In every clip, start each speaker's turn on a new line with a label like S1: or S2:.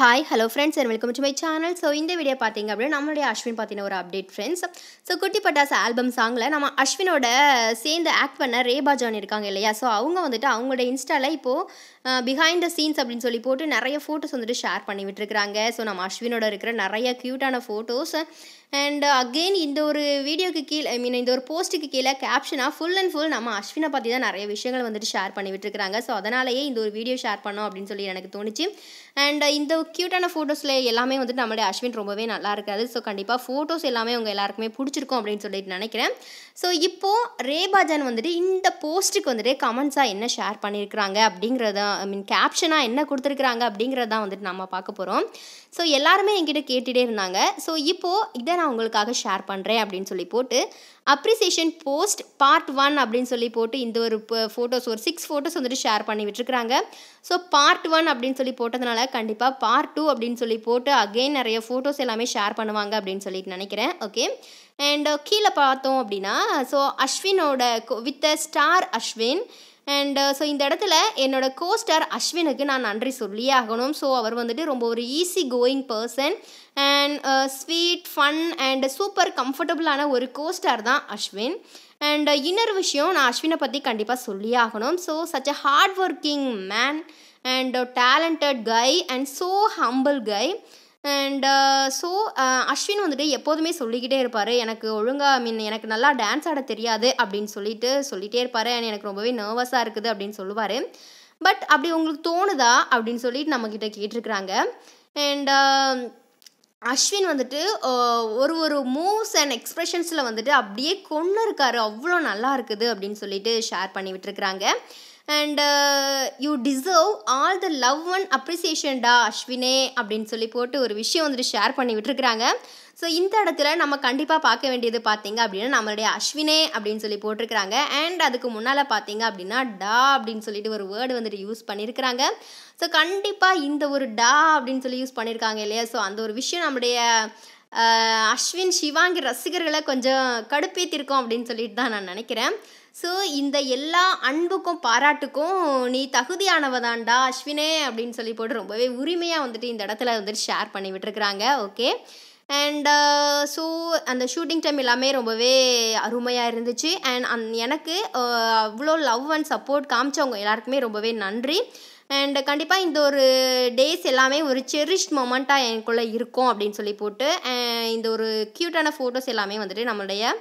S1: Hi hello friends and welcome to my channel so இந்த video பார்த்தீங்க அப்படின்னா நம்மளுடைய அஸ்வின் பார்த்தீங்கன்னா ஒரு அப்டேட் ஃப்ரெண்ட்ஸ் ஸோ குட்டி பட்டாஸ் ஆல்பம் சாங்கில் நம்ம அஸ்வினோட சேர்ந்து ஆக்ட் பண்ண ரேபா ஜான் இருக்காங்க இல்லையா? ஸோ அவங்க வந்துட்டு அவங்களோட இன்ஸ்டாவில் இப்போது பிஹைண்ட் த சீன்ஸ் அப்படின்னு சொல்லி போட்டு நிறைய ஃபோட்டோஸ் வந்துட்டு ஷேர் பண்ணி விட்டுருக்குறாங்க. ஸோ நம்ம அஸ்வினோட இருக்கிற நிறைய க்யூட்டான ஃபோட்டோஸ் அண்ட் அகெயின் uh, இந்த ஒரு வீடியோக்கு கீழே ஐ மீன் இந்த ஒரு போஸ்ட்டுக்கு கீழே கேப்ஷனாக ஃபுல் அண்ட் ஃபுல் நம்ம அஸ்வினை பற்றி தான் நிறைய விஷயங்கள் வந்துட்டு ஷேர் பண்ணிவிட்டுருக்காங்க ஸோ அதனாலேயே இந்த ஒரு வீடியோ ஷேர் பண்ணோம் அப்படின்னு சொல்லி எனக்கு தோணுச்சு. அண்ட் uh, இந்த க்யூட்டான ஃபோட்டோஸில் எல்லாமே வந்துட்டு நம்மளுடைய அஸ்வின் ரொம்பவே நல்லா இருக்காது ஸோ கண்டிப்பாக ஃபோட்டோஸ் எல்லாமே உங்கள் எல்லாருக்குமே பிடிச்சிருக்கும் அப்படின்னு சொல்லிட்டு நினைக்கிறேன். ஸோ இப்போது ரேபாஜான் வந்துட்டு இந்த போஸ்ட்டுக்கு வந்துட்டு கமெண்ட்ஸாக என்ன ஷேர் பண்ணியிருக்கிறாங்க அப்படிங்கிறத ஐ மீன் கேப்ஷனாக என்ன கொடுத்துருக்குறாங்க அப்படிங்கிறதான் வந்துட்டு நம்ம பார்க்க போகிறோம் ஸோ எல்லாருமே என்கிட்ட கேட்டுகிட்டே இருந்தாங்க. ஸோ இப்போது இதை நான் உங்களுக்காக ஷேர் பண்ணுறேன் அப்படின்னு சொல்லி போட்டு அப்ரிசியேஷன் போஸ்ட் பார்ட் ஒன் அப்படின்னு சொல்லி போட்டு இந்த ஒரு ஃபோட்டோஸ் ஒரு சிக்ஸ் ஃபோட்டோஸ் வந்துட்டு ஷேர் பண்ணி விட்டுருக்குறாங்க. ஸோ பார்ட் ஒன் அப்படின்னு சொல்லி போட்டதுனால கண்டிப்பாக பார்ட் டூ அப்படின்னு சொல்லி போட்டு அகெயின் நிறைய ஃபோட்டோஸ் எல்லாமே ஷேர் பண்ணுவாங்க அப்படின்னு சொல்லிட்டு நினைக்கிறேன். ஓகே அண்ட் கீழே பார்த்தோம் அப்படின்னா so அஸ்வினோட with star Ashwin and so uh, இந்த இடத்துல என்னோட கோஸ்டார் அஸ்வினுக்கு நான் நன்றி சொல்லியே ஆகணும். ஸோ அவர் வந்துட்டு ரொம்ப ஒரு easy going person and sweet fun and super கம்ஃபர்டபுளான ஒரு கோஸ்டார் தான் அஸ்வின். அண்ட் uh, இன்னொரு விஷயம் நான் அஸ்வினை பற்றி கண்டிப்பாக சொல்லியே ஆகணும். So such a hard working man and talented guy and so humble guy and so uh, uh, Ashwin வந்துட்டு எப்போதுமே சொல்லிக்கிட்டே இருப்பார். எனக்கு ஒழுங்காக ஐ மீன் எனக்கு நல்லா டான்ஸ் ஆட தெரியாது அப்படின்னு சொல்லிட்டு சொல்லிகிட்டே இருப்பார். அண்ட் எனக்கு ரொம்பவே நர்வஸாக இருக்குது அப்படின்னு சொல்லுவார். பட் அப்படி உங்களுக்கு தோணுதா அப்படின்னு சொல்லிட்டு நம்மக்கிட்ட கேட்டிருக்கிறாங்க. அண்ட் uh, அஸ்வின் வந்துட்டு ஒரு ஒரு மூவ்ஸ் அண்ட் எக்ஸ்ப்ரெஷன்ஸில் வந்துட்டு அப்படியே கொண்டு இருக்காரு அவ்வளோ நல்லா இருக்குது அப்படின்னு சொல்லிட்டு ஷேர் பண்ணி விட்டுருக்குறாங்க. And you deserve all the love and அப்ரிசியேஷன்டா அஸ்வினே அப்படின்னு சொல்லி போட்டு ஒரு விஷயம் வந்துட்டு ஷேர் பண்ணி விட்டுருக்குறாங்க. ஸோ இந்த இடத்துல நம்ம கண்டிப்பாக பார்க்க வேண்டியது பார்த்தீங்க அப்படின்னா நம்மளுடைய அஸ்வினே அப்படின்னு சொல்லி போட்டிருக்கிறாங்க. அண்ட் அதுக்கு முன்னால் பார்த்தீங்க அப்படின்னா டா அப்படின்னு சொல்லிட்டு ஒரு வேர்டு வந்துட்டு யூஸ் பண்ணியிருக்கிறாங்க ஸோ கண்டிப்பாக இந்த ஒரு டா அப்படின்னு சொல்லி யூஸ் பண்ணியிருக்காங்க இல்லையா? ஸோ அந்த ஒரு விஷயம் நம்முடைய அஸ்வின் சிவாங்கி ரசிகர்களை கொஞ்சம் கடுப்பேற்றிருக்கோம் அப்படின்னு சொல்லிட்டு தான் நான் நினைக்கிறேன். ஸோ இந்த எல்லா அன்புக்கும் பாராட்டுக்கும் நீ தகுதியானவ தான்டா அஸ்வினே அப்படின்னு சொல்லி போட்டு ரொம்பவே உரிமையாக வந்துட்டு இந்த இடத்துல வந்துட்டு ஷேர் பண்ணி விட்டுருக்குறாங்க. ஓகே அண்ட் ஸோ அந்த ஷூட்டிங் டைம் எல்லாமே ரொம்பவே அருமையாக இருந்துச்சு. அண்ட் அந் எனக்கு அவ்வளோ லவ் அண்ட் சப்போர்ட் காமிச்சவங்க எல்லாருக்குமே ரொம்பவே நன்றி. அண்ட் கண்டிப்பாக இந்த ஒரு டேஸ் எல்லாமே ஒரு செரிஷ்ட் மொமெண்ட்டாக எனக்குள்ளே இருக்கும் அப்படின்னு சொல்லி போட்டு இந்த ஒரு க்யூட்டான ஃபோட்டோஸ் எல்லாமே வந்துட்டு நம்மளுடைய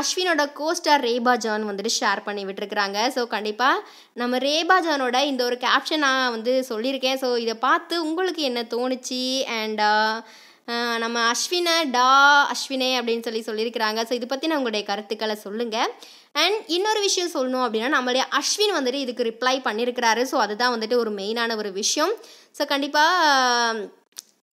S1: அஸ்வினோட கோஸ்டார் ரேபா ஜான் வந்துட்டு ஷேர் பண்ணி விட்டுருக்குறாங்க. ஸோ கண்டிப்பாக நம்ம ரேபா ஜானோட இந்த ஒரு கேப்ஷன் நான் வந்து சொல்லியிருக்கேன். ஸோ இதை பார்த்து உங்களுக்கு என்ன தோணுச்சு? அண்ட் நம்ம அஸ்வினை டா அஸ்வினே அப்படின்னு சொல்லி சொல்லியிருக்கிறாங்க. ஸோ இதை பற்றி நான் உங்களுடைய கருத்துக்களை சொல்லுங்கள் அண்ட் இன்னொரு விஷயம் சொல்லணும் அப்படின்னா நம்மளுடைய அஸ்வின் வந்துட்டு இதுக்கு ரிப்ளை பண்ணியிருக்கிறாரு. ஸோ அதுதான் வந்துட்டு ஒரு மெயினான ஒரு விஷயம். ஸோ கண்டிப்பாக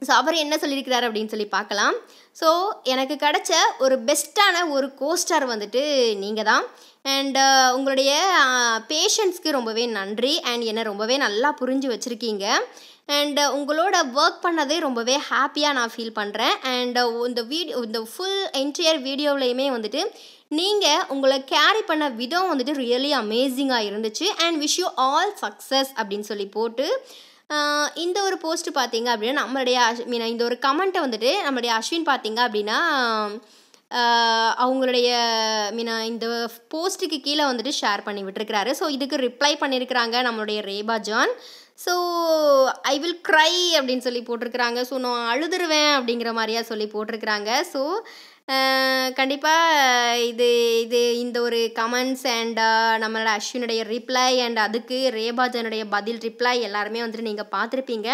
S1: ஸோ அவர் என்ன சொல்லியிருக்கிறாரு அப்படின்னு சொல்லி பார்க்கலாம். ஸோ எனக்கு கிடைச்ச ஒரு பெஸ்ட்டான ஒரு கோஸ்டார் வந்துட்டு நீங்கள் தான் அண்டு உங்களுடைய பேஷண்ட்ஸ்க்கு ரொம்பவே நன்றி. அண்ட் என்னை ரொம்பவே நல்லா புரிஞ்சு வச்சுருக்கீங்க. அண்ட் uh, உங்களோட ஒர்க் பண்ணதே ரொம்பவே ஹாப்பியாக நான் ஃபீல் பண்ணுறேன் அண்ட் uh, இந்த வீடியோ இந்த ஃபுல் என்டையர் வீடியோவிலையுமே வந்துட்டு நீங்கள் உங்களை கேரி பண்ண விதம் வந்துட்டு ரியலி அமேசிங்காக இருந்துச்சு. And wish you all success அப்படின்னு சொல்லி போட்டு இந்த ஒரு போஸ்ட் பார்த்தீங்க அப்படின்னா நம்மளுடைய மீன் இந்த ஒரு கமெண்ட்டை வந்துட்டு நம்மளுடைய அஸ்வின் பார்த்தீங்க அப்படின்னா அவங்களுடைய மீனா இந்த போஸ்ட்டுக்கு கீழே வந்துட்டு ஷேர் பண்ணி விட்டுருக்கிறாரு. ஸோ இதுக்கு ரிப்ளை பண்ணியிருக்கிறாங்க நம்மளுடைய Reba John. So I will cry அப்படின்னு சொல்லி போட்டிருக்கிறாங்க. ஸோ நான் அழுதுருவேன் அப்படிங்கிற மாதிரியா சொல்லி போட்டிருக்கிறாங்க. ஸோ கண்டிப்பாக இது இது இந்த ஒரு கமெண்ட்ஸ் அண்ட் நம்மளோட அஸ்வினுடைய ரிப்ளை அண்ட் அதுக்கு ரேபாஜனுடைய பதில் ரிப்ளை எல்லாருமே வந்துட்டு நீங்கள் பார்த்துருப்பீங்க.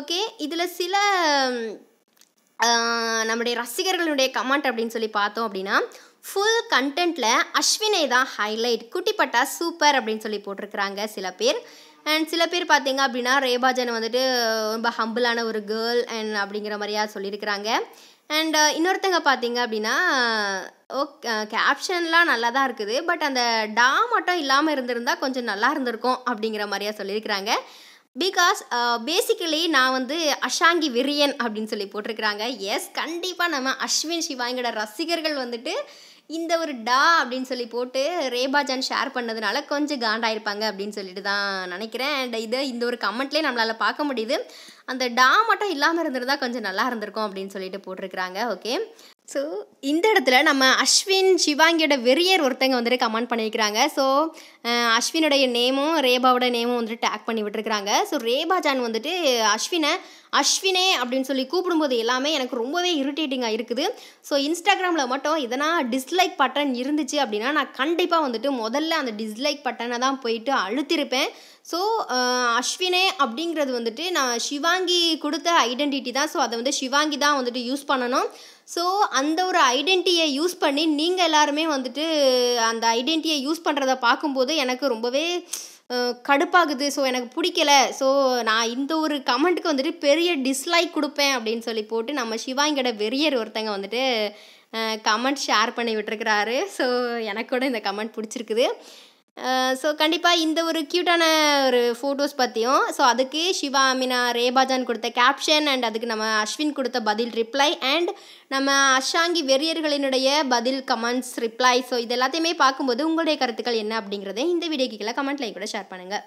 S1: ஓகே இதில் சில நம்முடைய ரசிகர்களுடைய கமெண்ட் அப்படின்னு சொல்லி பார்த்தோம் அப்படின்னா ஃபுல் கண்டென்ட்டில் அஸ்வினை தான் ஹைலைட் குட்டிப்பட்டா சூப்பர் அப்படின்னு சொல்லி போட்டிருக்கிறாங்க சில பேர். அண்ட் சில பேர் பார்த்தீங்க அப்படின்னா ரேபாஜன் வந்துட்டு ரொம்ப ஹம்பிளான ஒரு கேர்ள் அண்ட் அப்படிங்கிற மாதிரியா சொல்லியிருக்கிறாங்க. அண்ட் இன்னொருத்தங்க பார்த்தீங்க அப்படின்னா ஓகே கேப்ஷன்லாம் நல்லா தான் இருக்குது. பட் அந்த டா மட்டும் இல்லாமல் இருந்திருந்தால் கொஞ்சம் நல்லா இருந்திருக்கும் அப்படிங்கிற மாதிரியா சொல்லியிருக்கிறாங்க. பிகாஸ் பேசிக்கலி uh, நான் வந்து அஷாங்கி விரியன் அப்படின்னு சொல்லி போட்டிருக்கிறாங்க. எஸ் கண்டிப்பாக நம்ம அஸ்வின் சிவாங்கியோட ரசிகர்கள் வந்துட்டு இந்த ஒரு டா அப்படின்னு சொல்லி போட்டு ரேபாஜான் ஷேர் பண்ணதுனால கொஞ்சம் காண்டாயிருப்பாங்க அப்படின்னு சொல்லிட்டு தான் நினைக்கிறேன். அண்ட் இதை இந்த ஒரு கமெண்ட்லேயே நம்மளால் பார்க்க முடியுது. அந்த டா மட்டும் இல்லாமல் இருந்திருந்தால் கொஞ்சம் நல்லா இருந்திருக்கும் அப்படின்னு சொல்லிட்டு போட்டிருக்கிறாங்க. ஓகே ஸோ இந்த இடத்துல நம்ம அஸ்வின் சிவாங்கியோட வெறியர் ஒருத்தங்க வந்துட்டு கமெண்ட் பண்ணியிருக்கிறாங்க. ஸோ அஸ்வினுடைய நேமும் ரேபாவோட நேமும் வந்துட்டு டேக் பண்ணி விட்டுருக்குறாங்க. ஸோ ரேபா ஜான் வந்துட்டு அஸ்வினை அஸ்வினே அப்படின்னு சொல்லி கூப்பிடும்போது எல்லாமே எனக்கு ரொம்பவே இரிட்டேட்டிங்காக இருக்குது. ஸோ இன்ஸ்டாகிராமில் மட்டும் இதனால் டிஸ்லைக் பட்டன் இருந்துச்சு அப்படின்னா நான் கண்டிப்பாக வந்துட்டு முதல்ல அந்த டிஸ்லைக் பட்டனை தான் போயிட்டு அழுத்திருப்பேன். ஸோ அஸ்வினே uh, அப்படிங்கிறது வந்துட்டு நான் சிவாங்கி கொடுத்த ஐடென்டிட்டி தான். ஸோ அதை வந்து சிவாங்கி தான் வந்துட்டு யூஸ் பண்ணணும். ஸோ அந்த ஒரு ஐடென்டிட்டியை யூஸ் பண்ணி நீங்கள் எல்லாருமே வந்துட்டு அந்த ஐடென்டிட்டியை யூஸ் பண்ணுறத பார்க்கும்போது எனக்கு ரொம்பவே கடுப்பாகுது. ஸோ எனக்கு பிடிக்கல. ஸோ நான் இந்த ஒரு கமெண்ட்டுக்கு வந்துட்டு பெரிய டிஸ்லைக் கொடுப்பேன் அப்படின்னு சொல்லி போட்டு நம்ம சிவாங்கியோட வெறியர் ஒருத்தங்க வந்துட்டு கமெண்ட் ஷேர் பண்ணி விட்டுருக்கிறாரு. ஸோ எனக்கு கூட இந்த கமெண்ட் பிடிச்சிருக்குது. ஸோ கண்டிப்பாக இந்த ஒரு க்யூட்டான ஒரு ஃபோட்டோஸ் பற்றியும் ஸோ அதுக்கு சிவா அமினா ரேபாஜான் கொடுத்த கேப்ஷன் அண்ட் அதுக்கு நம்ம அஸ்வின் கொடுத்த பதில் ரிப்ளை அண்ட் நம்ம அஷாங்கி வெறியர்களினுடைய பதில் கமெண்ட்ஸ் ரிப்ளை ஸோ இது எல்லாத்தையுமே பார்க்கும்போது உங்களுடைய கருத்துக்கள் என்ன அப்படிங்கிறத இந்த வீடியோக்கு கீழே கமெண்ட்லையும் கூட ஷேர் பண்ணுங்கள்